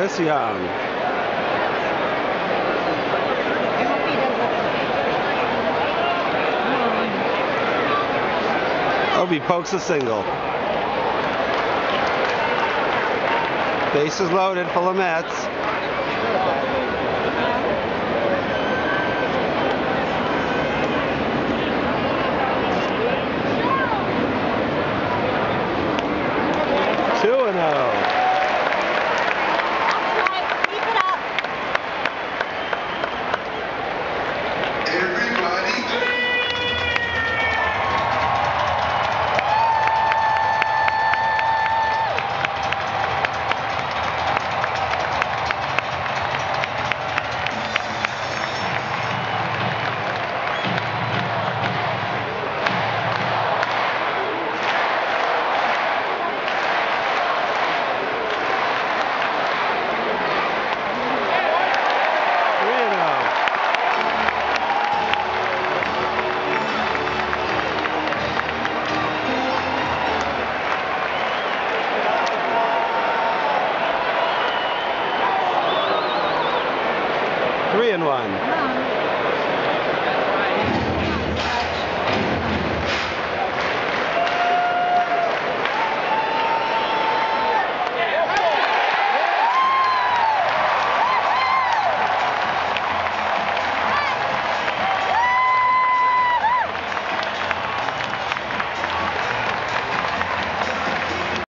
Young. Obi pokes a single. Bases loaded for the Mets. three and one.